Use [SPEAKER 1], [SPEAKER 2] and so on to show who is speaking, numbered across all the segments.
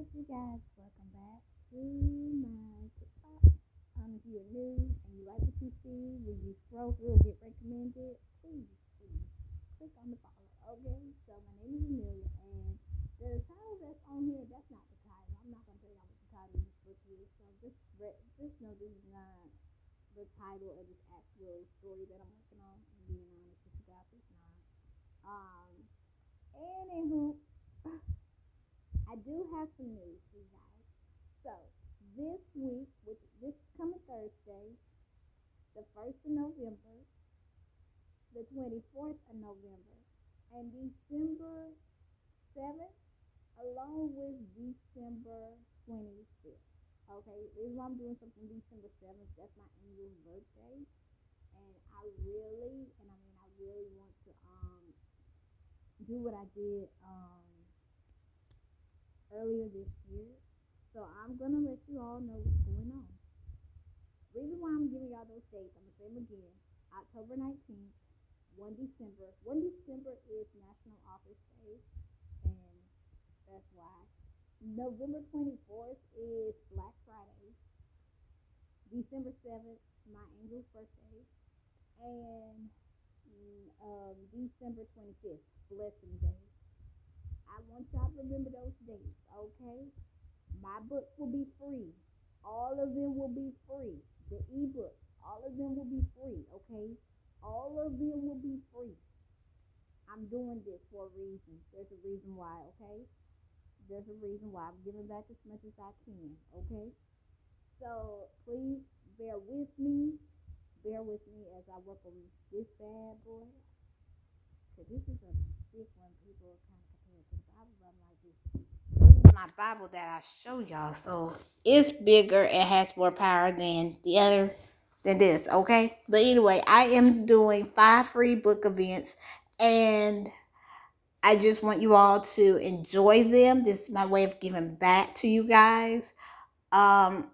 [SPEAKER 1] Alright, you guys, welcome back to my TikTok. Um, if you're new and you like what you see, when you scroll through get recommended, please, please click on the follow. Okay, so my name is Amelia, and the title that's on here, that's not the title. I'm not gonna tell y'all what the title of this book is. So just just know this is not the title of this actual story that I'm working on. And being honest with you guys, it's not. Um, anywho. I do have some news for you guys. So this week, which this coming Thursday, the first of November, the twenty fourth of November, and December seventh, along with December twenty fifth. Okay, this is why I'm doing something December seventh. That's my annual birthday, and I really, and I mean, I really want to um do what I did um earlier this year. So I'm going to let you all know what's going on. Reason why I'm giving y'all those dates, I'm going to say them again. October 19th, 1 December. 1 December is National Author's Day, and that's why. November 24th is Black Friday. December 7th, my angel's birthday. And um, December 25th, Blessing Day. I want y'all to remember those dates, okay? My books will be free. All of them will be free. The ebook, all of them will be free, okay? All of them will be free. I'm doing this for a reason. There's a reason why, okay? There's a reason why I'm giving back as much as I can, okay? So please bear with me. Bear with me as I work on this bad boy. Because this is a big one. People kind of my Bible that I show y'all. So it's bigger and has more power than the other than this, okay? But anyway, I am doing five free book events and I just want you all to enjoy them. This is my way of giving back to you guys. Um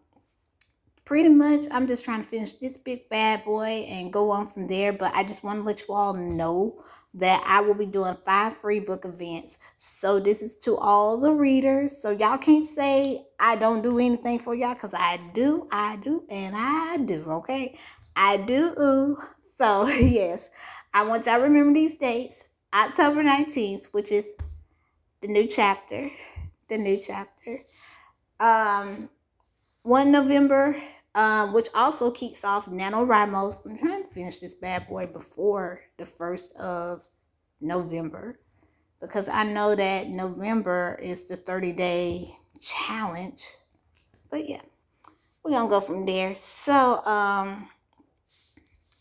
[SPEAKER 1] pretty much I'm just trying to finish this big bad boy and go on from there, but I just want to let you all know that I will be doing five free book events. So this is to all the readers. So y'all can't say I don't do anything for y'all because I do, I do, and I do, okay? I do. So yes, I want y'all remember these dates. October 19th, which is the new chapter. The new chapter. Um 1 November um, which also kicks off NaNoWriMo. I'm trying to finish this bad boy before the 1st of November because I know that November is the 30 day challenge. But yeah, we're gonna go from there. So, um,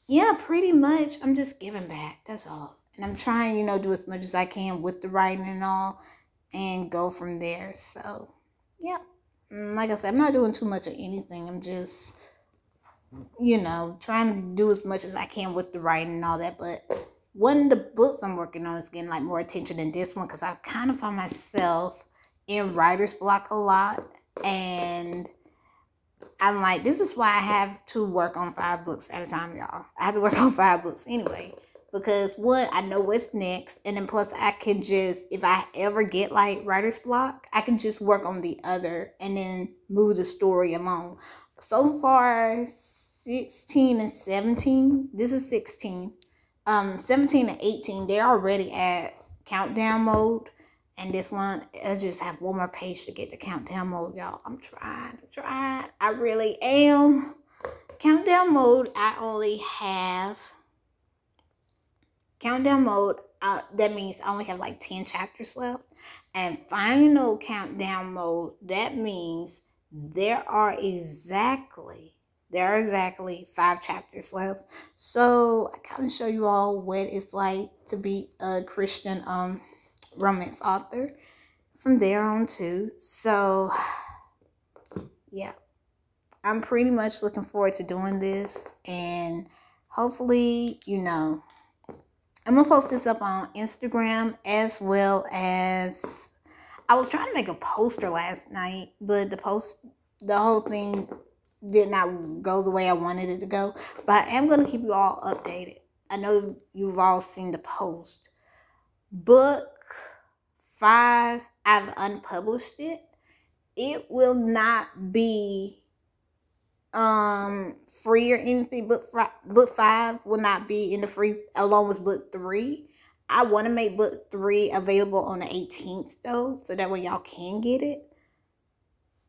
[SPEAKER 1] yeah, pretty much I'm just giving back. That's all. And I'm trying, you know, do as much as I can with the writing and all and go from there. So, yeah. Mm, like I said, I'm not doing too much of anything. I'm just, you know, trying to do as much as I can with the writing and all that. But one of the books I'm working on is getting like more attention than this one because I kind of find myself in writer's block a lot. And I'm like, this is why I have to work on five books at a time, y'all. I have to work on five books anyway because one, I know what's next, and then plus I can just if I ever get like writer's block, I can just work on the other and then move the story along. So far, 16 and 17. This is 16. Um, 17 and 18, they're already at countdown mode. And this one, I just have one more page to get the countdown mode, y'all. I'm trying, I'm trying. I really am. Countdown mode, I only have countdown mode, uh, that means I only have like 10 chapters left. And final countdown mode, that means there are exactly there are exactly five chapters left. So I kind of show you all what it's like to be a Christian um romance author from there on too. So yeah. I'm pretty much looking forward to doing this and hopefully, you know, I'm gonna post this up on Instagram as well as I was trying to make a poster last night, but the post the whole thing did not go the way I wanted it to go. But I am gonna keep you all updated. I know you've all seen the post. Book five, I've unpublished it it will not be um free or anything. Book book five will not be in the free along with book three. I want to make book three available on the 18th though, so that way y'all can get it.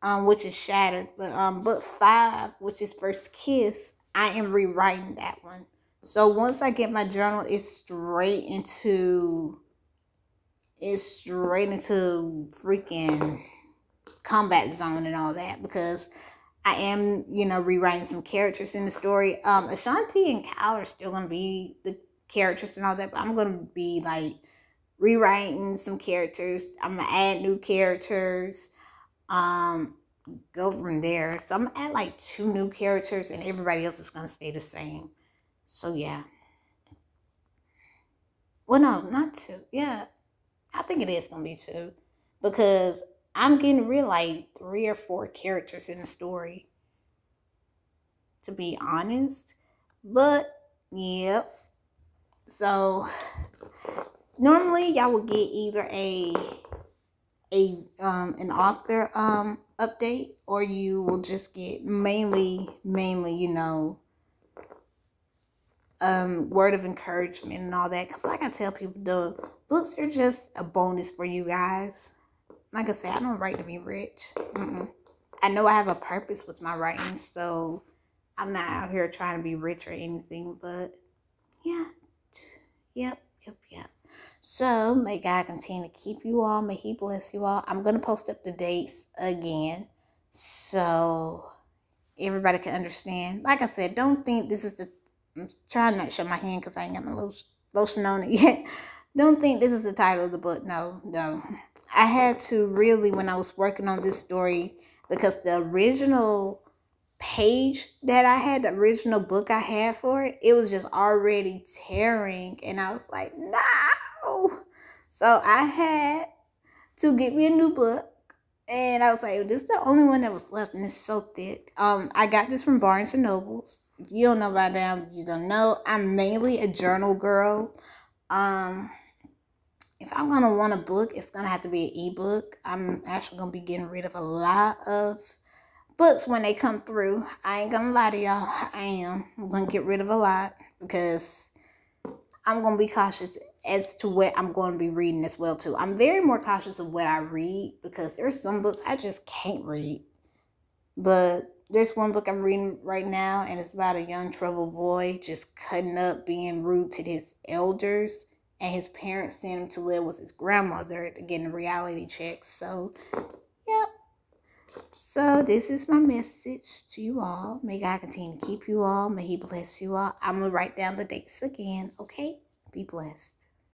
[SPEAKER 1] Um, which is shattered. But um book five, which is first kiss, I am rewriting that one. So once I get my journal, it's straight into it's straight into freaking combat zone and all that because I am, you know, rewriting some characters in the story. Um, Ashanti and Cal are still gonna be the characters and all that, but I'm gonna be like rewriting some characters. I'm gonna add new characters. Um, go from there. So I'm gonna add like two new characters, and everybody else is gonna stay the same. So yeah. Well, no, not two. Yeah, I think it is gonna be two because I'm getting real like three or four characters in the story. To be honest. But yep. So normally y'all would get either a a um an author um update or you will just get mainly mainly, you know, um word of encouragement and all that. Cause like I tell people the books are just a bonus for you guys like I said, I don't write to be rich. Mm-mm. I know I have a purpose with my writing, so I'm not out here trying to be rich or anything, but yeah. Yep, yep, yep. So may God continue to keep you all. May He bless you all. I'm gonna post up the dates again. So everybody can understand. Like I said, don't think this is the I'm trying not to show my hand because I ain't got my lotion, on it yet. Don't think this is the title of the book. No, no. I had to really, when I was working on this story, because the original page that I had, the original book I had for it, it was just already tearing. And I was like, no. So I had to get me a new book. And I was like, this is the only one that was left, and it's so thick. Um, I got this from Barnes and Nobles. If you don't know about them, you don't know. I'm mainly a journal girl. Um, if I'm gonna want a book, it's gonna have to be an ebook. I'm actually gonna be getting rid of a lot of books when they come through. I ain't gonna lie to y'all. I am. I'm gonna get rid of a lot because I'm gonna be cautious as to what I'm to be reading as well too. I'm very more cautious of what I read because there's some books I just can't read. But there's one book I'm reading right now and it's about a young troubled boy just cutting up being rude to his elders and his parents sent him to live with his grandmother to get a reality check. So, yep. So, this is my message to you all. May God continue to keep you all. May He bless you all. I'm going to write down the dates again, okay? Be blessed.